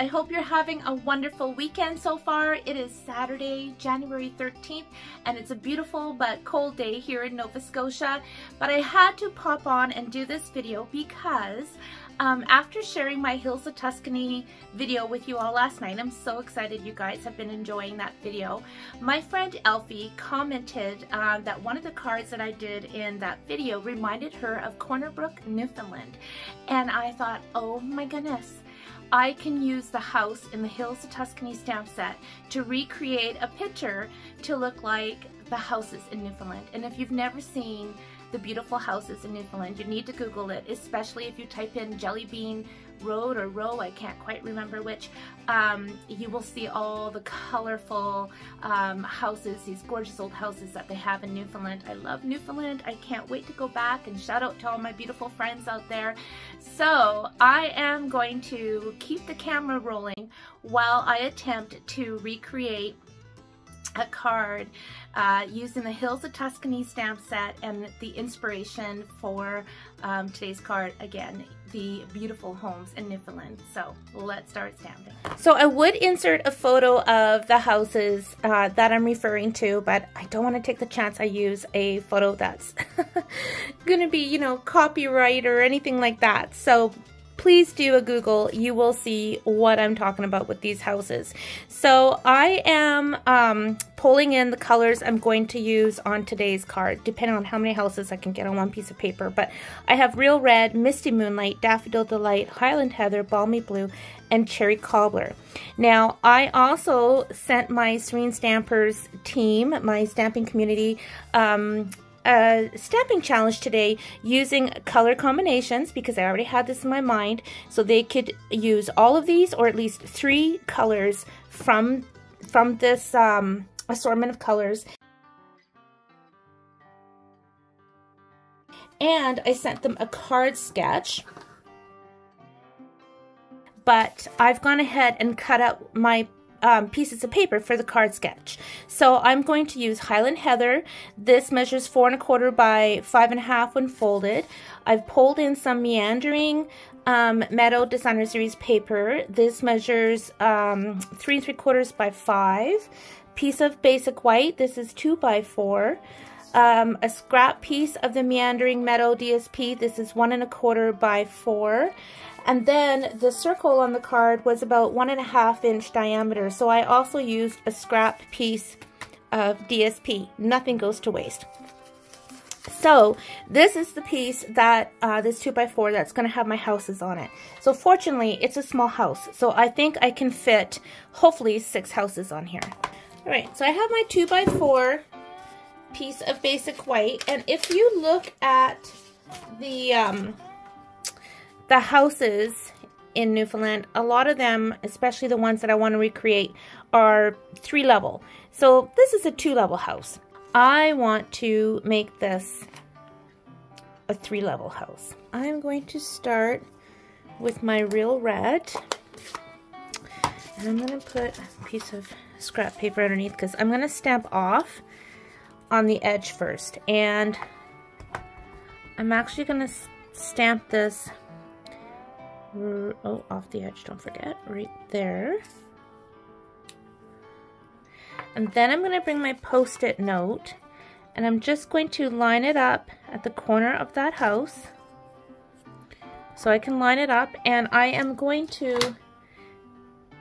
I hope you're having a wonderful weekend so far. It is Saturday, January 13th, and it's a beautiful but cold day here in Nova Scotia. But I had to pop on and do this video because um, after sharing my Hills of Tuscany video with you all last night, I'm so excited you guys have been enjoying that video. My friend Elfie commented uh, that one of the cards that I did in that video reminded her of Corner Brook, Newfoundland. And I thought, oh my goodness, I can use the house in the Hills of Tuscany stamp set to recreate a picture to look like the houses in Newfoundland. And if you've never seen the beautiful houses in Newfoundland, you need to Google it, especially if you type in Jelly Bean road or row, I can't quite remember which, um, you will see all the colorful um, houses, these gorgeous old houses that they have in Newfoundland. I love Newfoundland. I can't wait to go back and shout out to all my beautiful friends out there. So I am going to keep the camera rolling while I attempt to recreate a card uh, using the Hills of Tuscany stamp set and the inspiration for um, today's card again the beautiful homes in Newfoundland. So let's start stamping. So I would insert a photo of the houses uh, that I'm referring to, but I don't want to take the chance I use a photo that's going to be, you know, copyright or anything like that. So please do a Google. You will see what I'm talking about with these houses. So I am um, pulling in the colors I'm going to use on today's card, depending on how many houses I can get on one piece of paper. But I have Real Red, Misty Moonlight, Daffodil Delight, Highland Heather, Balmy Blue, and Cherry Cobbler. Now, I also sent my Serene Stampers team, my stamping community, um, a stamping challenge today using color combinations because I already had this in my mind. So they could use all of these or at least three colors from, from this um, assortment of colors. And I sent them a card sketch. But I've gone ahead and cut out my um, pieces of paper for the card sketch. So I'm going to use Highland Heather. This measures four and a quarter by five and a half when folded. I've pulled in some meandering um, Meadow Designer Series paper. This measures um, three and three quarters by five. Piece of basic white. This is two by four. Um, a scrap piece of the Meandering Meadow DSP. This is one and a quarter by four. And then the circle on the card was about one and a half inch diameter. So I also used a scrap piece of DSP. Nothing goes to waste. So this is the piece that, uh, this 2x4 that's going to have my houses on it. So fortunately, it's a small house. So I think I can fit, hopefully, six houses on here. All right, so I have my 2x4 piece of basic white. And if you look at the, um, the houses in Newfoundland, a lot of them, especially the ones that I want to recreate, are three level. So this is a two level house. I want to make this a three level house. I'm going to start with my real red. And I'm going to put a piece of scrap paper underneath because I'm going to stamp off on the edge first. And I'm actually going to stamp this oh, off the edge, don't forget, right there. And then I'm going to bring my post-it note and I'm just going to line it up at the corner of that house. So I can line it up and I am going to,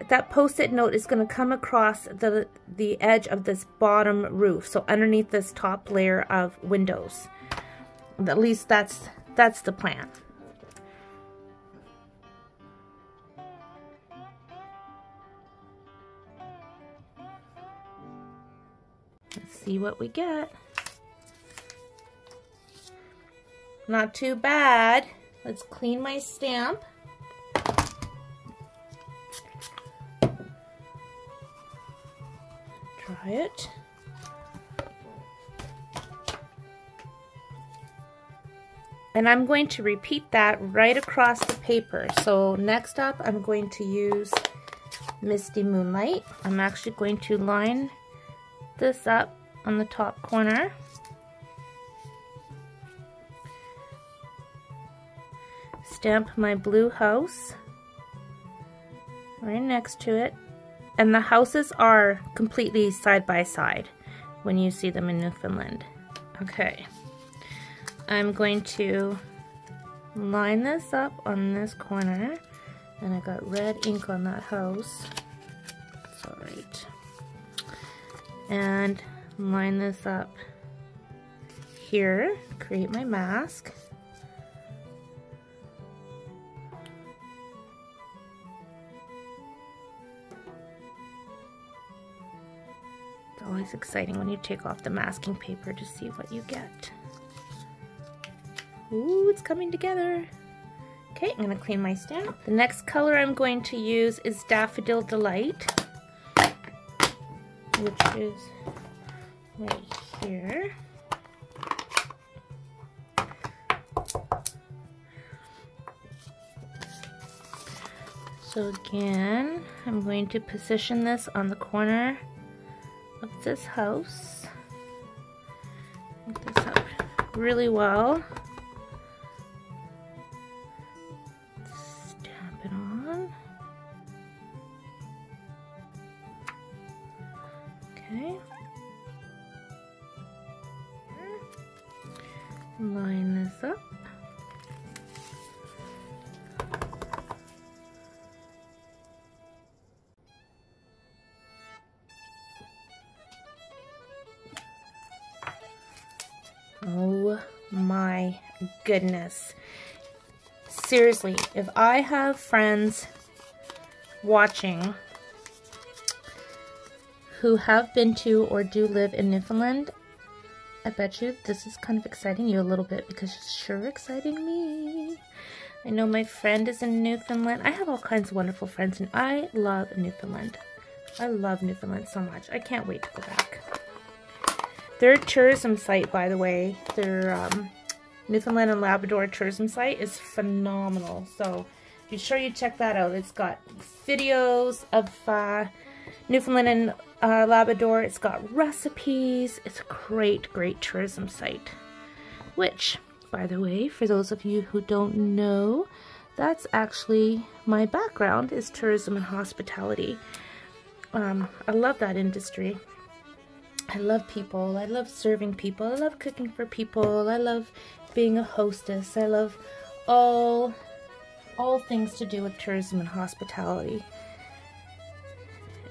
that post-it note is going to come across the, the edge of this bottom roof. So underneath this top layer of windows. At least that's, that's the plan. See what we get. Not too bad. Let's clean my stamp. Try it. And I'm going to repeat that right across the paper. So next up, I'm going to use Misty Moonlight. I'm actually going to line this up on the top corner. Stamp my blue house right next to it. And the houses are completely side by side when you see them in Newfoundland. Okay, I'm going to line this up on this corner and I got red ink on that house. It's alright. And line this up here, create my mask. It's always exciting when you take off the masking paper to see what you get. Ooh, it's coming together. Okay, I'm gonna clean my stamp. The next color I'm going to use is Daffodil Delight, which is right here. So again, I'm going to position this on the corner of this house. Make this up really well. Oh my goodness. Seriously, if I have friends watching who have been to or do live in Newfoundland, I bet you this is kind of exciting you a little bit because it's sure exciting me. I know my friend is in Newfoundland. I have all kinds of wonderful friends and I love Newfoundland. I love Newfoundland so much. I can't wait to go back. Their tourism site, by the way, their um, Newfoundland and Labrador tourism site is phenomenal. So be sure you check that out. It's got videos of uh, Newfoundland and uh, Labrador. It's got recipes. It's a great, great tourism site. Which, by the way, for those of you who don't know, that's actually my background is tourism and hospitality. Um, I love that industry. I love people. I love serving people. I love cooking for people. I love being a hostess. I love all all things to do with tourism and hospitality.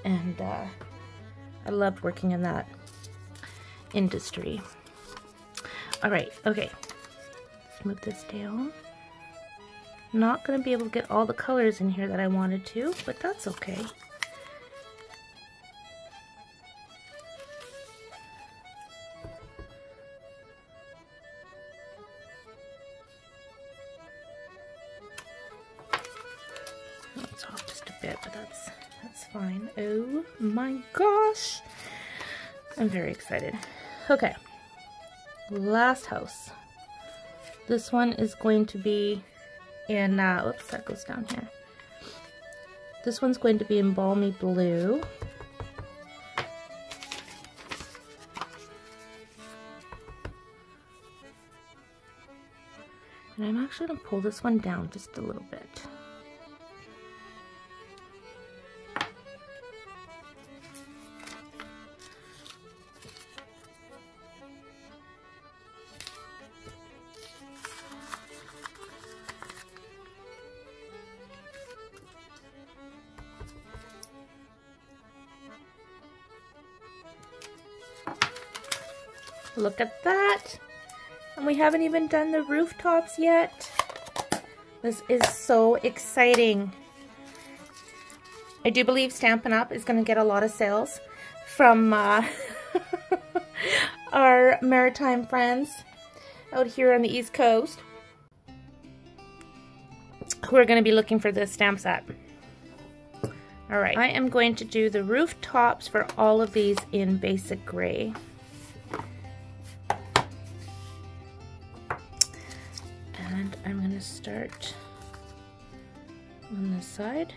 And uh, I loved working in that industry. All right, okay. Let's move this down. Not going to be able to get all the colors in here that I wanted to, but that's okay. Bit, but that's that's fine. Oh my gosh. I'm very excited. Okay. Last house. This one is going to be in, uh, oops, that goes down here. This one's going to be in Balmy Blue. And I'm actually going to pull this one down just a little bit. Look at that. And we haven't even done the rooftops yet. This is so exciting. I do believe Stampin' Up! is going to get a lot of sales from uh, our maritime friends out here on the East Coast who are going to be looking for this stamp set. Alright, I am going to do the rooftops for all of these in basic gray. Going to start on this side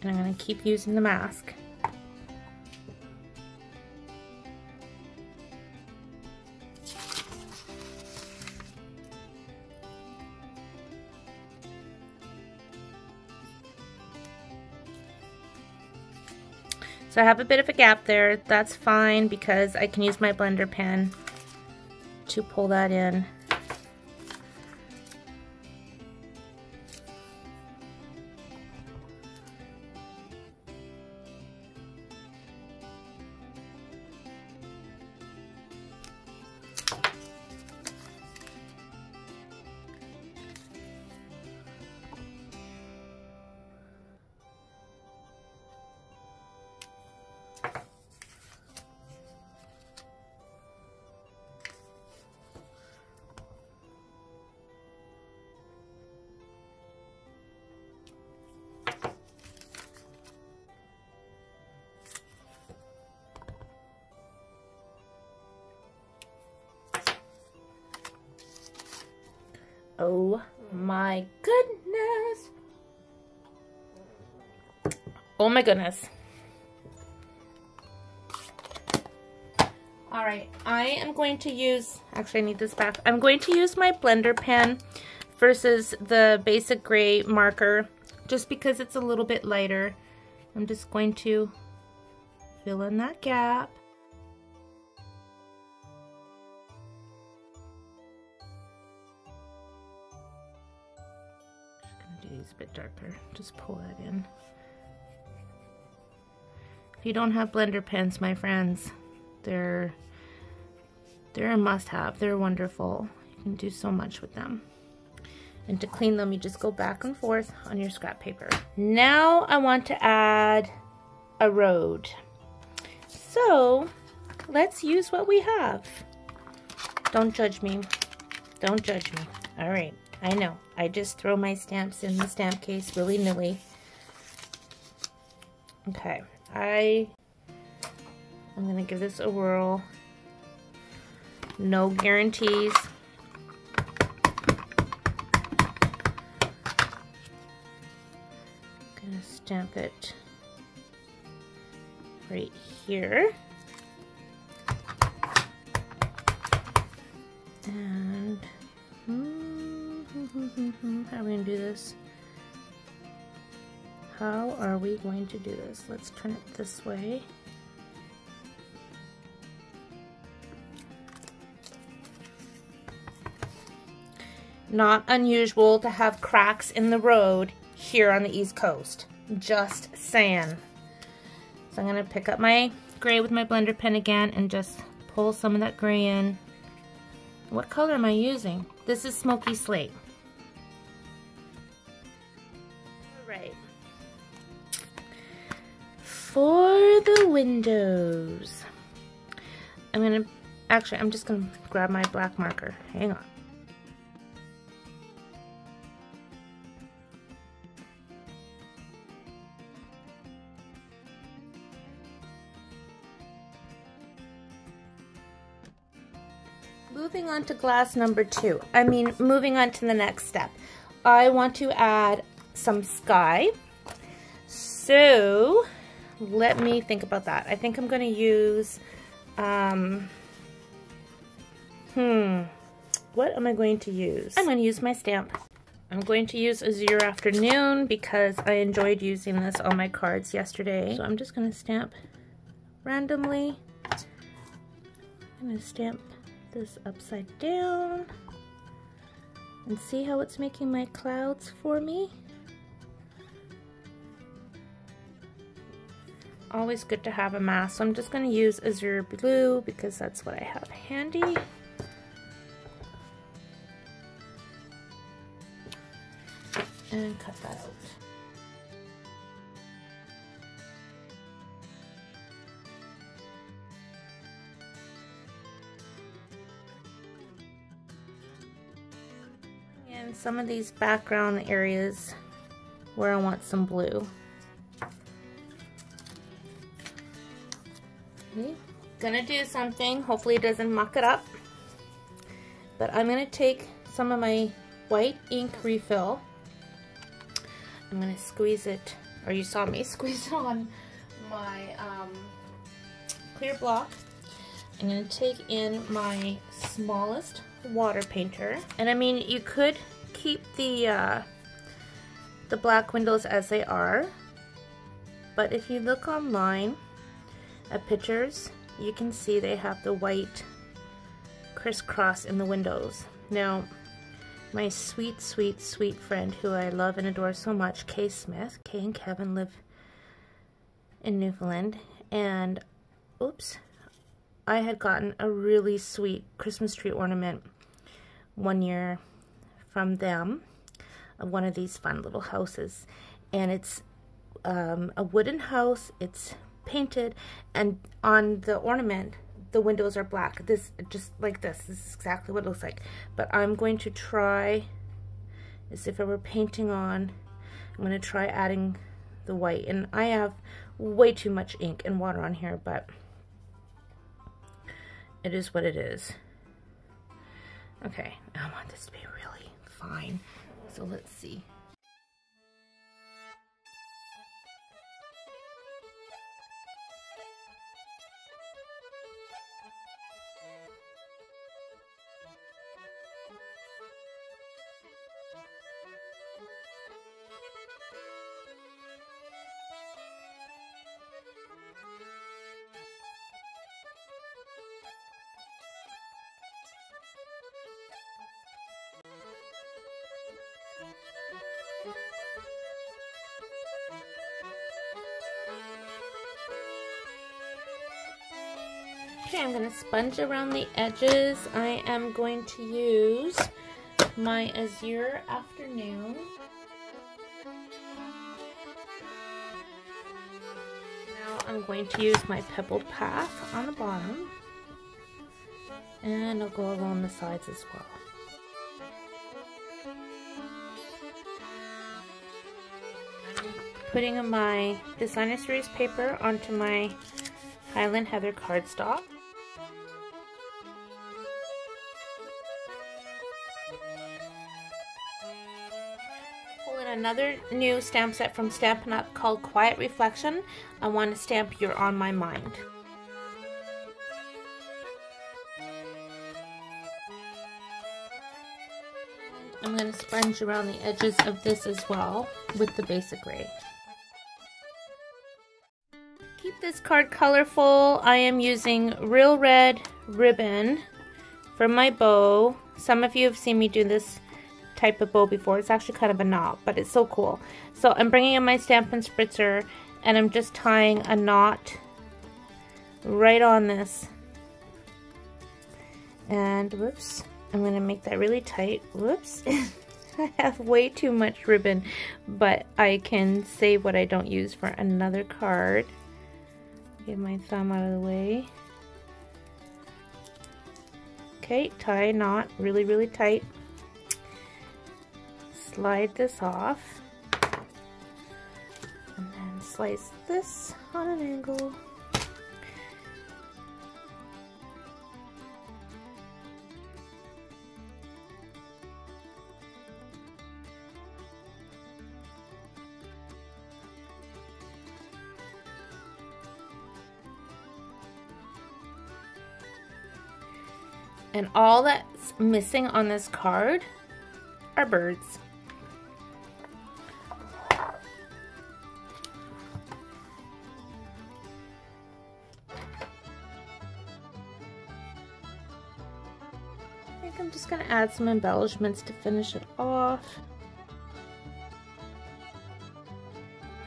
and I'm going to keep using the mask. So I have a bit of a gap there. That's fine because I can use my blender pen to pull that in. Oh my goodness. Oh my goodness. All right, I am going to use, actually I need this back. I'm going to use my blender pen versus the basic gray marker just because it's a little bit lighter. I'm just going to fill in that gap. Just pull that in. If you don't have blender pens, my friends, they're they're a must-have. They're wonderful. You can do so much with them. And to clean them, you just go back and forth on your scrap paper. Now I want to add a road. So let's use what we have. Don't judge me. Don't judge me. All right. I know. I just throw my stamps in the stamp case willy-nilly. Okay. I I'm going to give this a whirl. No guarantees. going to stamp it right here. And hmm, Mm-hmm. how are we going to do this? How are we going to do this? Let's turn it this way. Not unusual to have cracks in the road here on the East Coast. Just saying. So I'm going to pick up my gray with my blender pen again and just pull some of that gray in. What color am I using? This is Smoky Slate. The windows, I'm to, actually I'm just to grab my black marker. Hang on. moving on to glass number two. I mean, moving on to the next step. I want to add some sky. So, let me think about that. I think I'm going to use, um, hmm, what am I going to use? I'm going to use my stamp. I'm going to use Azure Afternoon because I enjoyed using this on my cards yesterday. So I'm just going to stamp randomly. I'm going to stamp this upside down and see how it's making my clouds for me. Always good to have a mask. So I'm just going to use Azure Blue because that's what I have handy. And cut that out. and some of these background areas where I want some blue. Gonna do something, hopefully it doesn't muck it up. But I'm gonna take some of my white ink refill. I'm gonna squeeze it, or you saw me squeeze it on my um, clear block. I'm gonna take in my smallest water painter. And I mean, you could keep the, uh, the black windows as they are. But if you look online, at pictures, you can see they have the white crisscross in the windows. Now, my sweet, sweet, sweet friend who I love and adore so much, Kay Smith, Kay and Kevin live in Newfoundland, and oops, I had gotten a really sweet Christmas tree ornament one year from them, one of these fun little houses, and it's um, a wooden house, it's painted, and on the ornament, the windows are black. This, just like this, this is exactly what it looks like. But I'm going to try, as if I were painting on, I'm going to try adding the white. And I have way too much ink and water on here, but it is what it is. Okay, I want this to be really fine. So let's see. Okay, I'm going to sponge around the edges. I am going to use my Azure Afternoon. Now I'm going to use my Pebbled Path on the bottom. And I'll go along the sides as well. putting my designer series paper onto my Highland Heather cardstock. Another new stamp set from Stampin' Up! called Quiet Reflection. I want to stamp You're on My Mind. I'm going to sponge around the edges of this as well with the basic gray. Keep this card colorful. I am using Real Red ribbon for my bow. Some of you have seen me do this type of bow before. It's actually kind of a knot, but it's so cool. So I'm bringing in my Stampin' Spritzer and I'm just tying a knot right on this. And whoops, I'm to make that really tight. Whoops. I have way too much ribbon, but I can save what I don't use for another card. Get my thumb out of the way. Okay, tie a knot really, really tight slide this off and then slice this on an angle. And all that's missing on this card are birds. Add some embellishments to finish it off.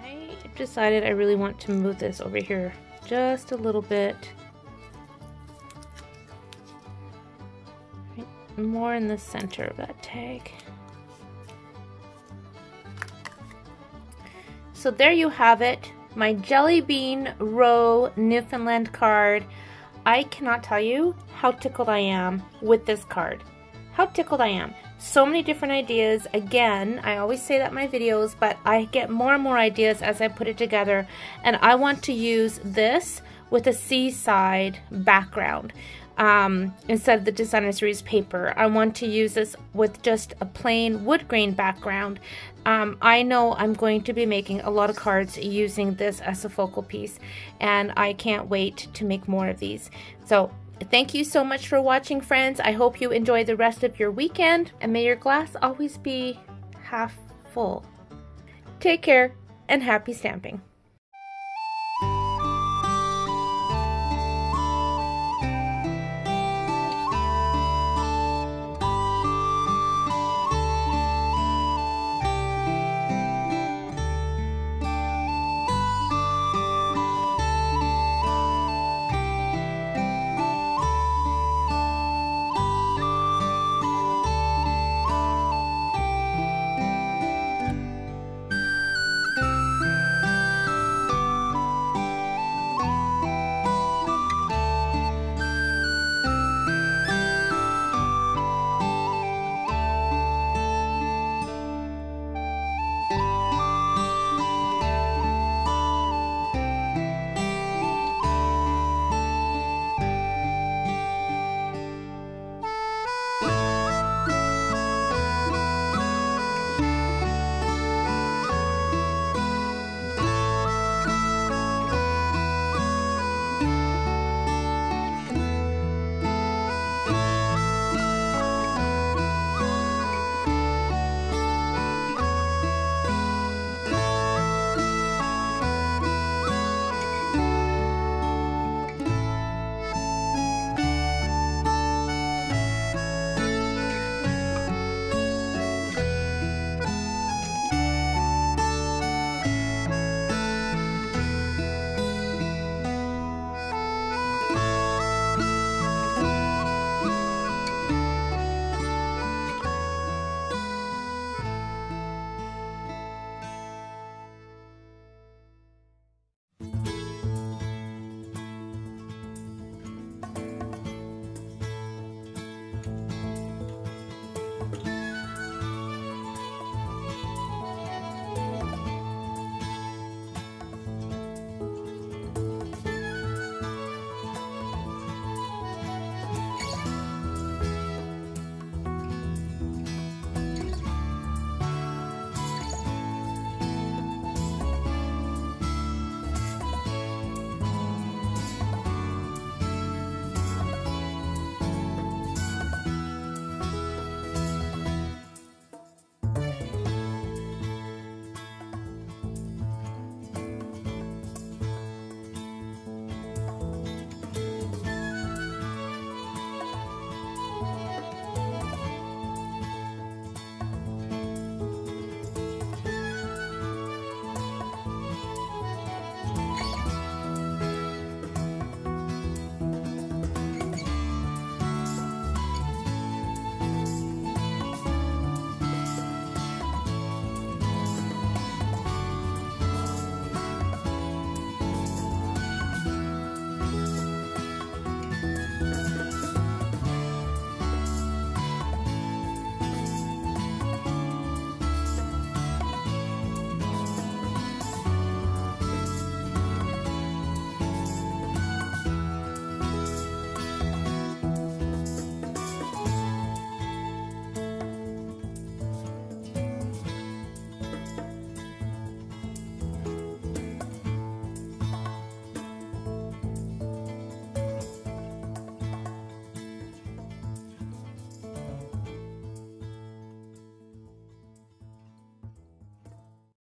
I decided I really want to move this over here just a little bit. More in the center of that tag. So there you have it, my Jelly Bean Row Newfoundland card. I cannot tell you how tickled I am with this card. How tickled I am. So many different ideas. Again, I always say that in my videos, but I get more and more ideas as I put it together. And I want to use this with a seaside background um, instead of the designer series paper. I want to use this with just a plain wood grain background. Um, I know I'm going to be making a lot of cards using this as a focal piece and I can't wait to make more of these. So thank you so much for watching friends. I hope you enjoy the rest of your weekend and may your glass always be half full. Take care and happy stamping.